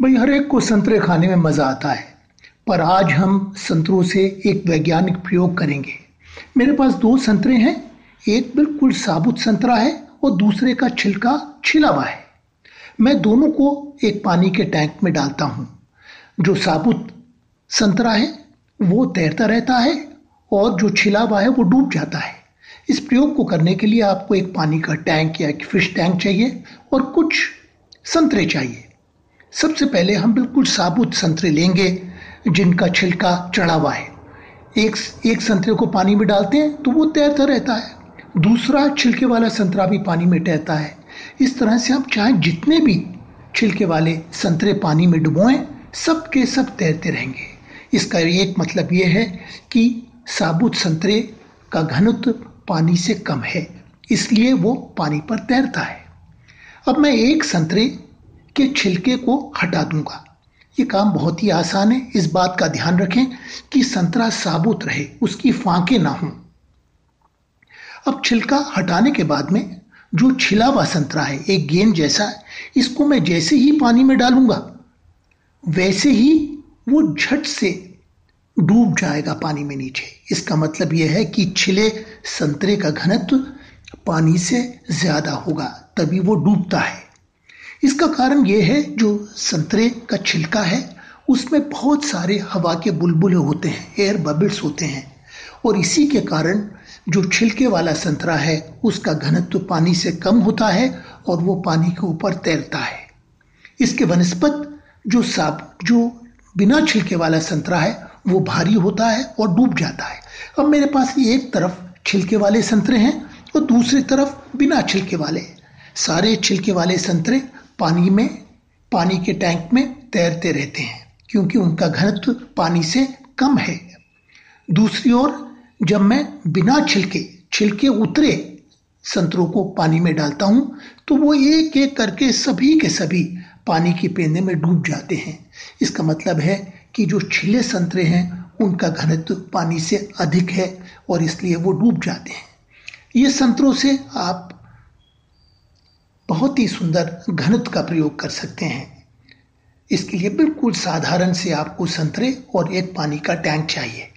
भाई, हर एक को संतरे खाने में मज़ा आता है, पर आज हम संतरों से एक वैज्ञानिक प्रयोग करेंगे। मेरे पास दो संतरे हैं, एक बिल्कुल साबुत संतरा है और दूसरे का छिलका छिला हुआ है। मैं दोनों को एक पानी के टैंक में डालता हूँ। जो साबुत संतरा है, वो तैरता रहता है और जो छिला हुआ है, वो डूब जाता है। इस प्रयोग को करने के लिए आपको एक पानी का टैंक या एक फ़िश टैंक चाहिए और कुछ संतरे चाहिए। सबसे पहले हम बिल्कुल साबुत संतरे लेंगे, जिनका छिलका चढ़ा हुआ है। एक एक संतरे को पानी में डालते हैं तो वो तैरता रहता है। दूसरा, छिलके वाला संतरा भी पानी में तैरता है। इस तरह से हम चाहे जितने भी छिलके वाले संतरे पानी में डुबोएँ, सब के सब तैरते रहेंगे। इसका एक मतलब ये है कि साबुत संतरे का घनत्व पानी से कम है, इसलिए वो पानी पर तैरता है। अब मैं एक संतरे के छिलके को हटा दूँगा। ये काम बहुत ही आसान है। इस बात का ध्यान रखें कि संतरा साबुत रहे, उसकी फांके ना हों। अब छिलका हटाने के बाद में जो छिला हुआ संतरा है, एक गेंद जैसा है इसको मैं जैसे ही पानी में डालूँगा, वैसे ही वो झट से डूब जाएगा पानी में नीचे। इसका मतलब यह है कि छिले संतरे का घनत्व पानी से ज़्यादा होगा, तभी वो डूबता है। इसका कारण ये है, जो संतरे का छिलका है, उसमें बहुत सारे हवा के बुलबुले होते हैं एयर बबल्स होते हैं। और इसी के कारण जो छिलके वाला संतरा है, उसका घनत्व पानी से कम होता है और वो पानी के ऊपर तैरता है। इसके वनस्पत जो साब जो बिना छिलके वाला संतरा है, वो भारी होता है और डूब जाता है। अब मेरे पास ये एक तरफ़ छिलके वाले संतरे हैं और दूसरी तरफ़ बिना छिलके वाले। सारे छिलके वाले संतरे पानी में, पानी के टैंक में तैरते रहते हैं, क्योंकि उनका घनत्व पानी से कम है। दूसरी ओर, जब मैं बिना छिलके छिलके उतरे संतरों को पानी में डालता हूँ तो वो एक एक करके सभी के सभी पानी के पेंदे में डूब जाते हैं। इसका मतलब है कि जो छिले संतरे हैं, उनका घनत्व पानी से अधिक है और इसलिए वो डूब जाते हैं। ये संतरों से आप बहुत ही सुंदर घनत्व का प्रयोग कर सकते हैं। इसके लिए बिल्कुल साधारण से आपको संतरे और एक पानी का टैंक चाहिए।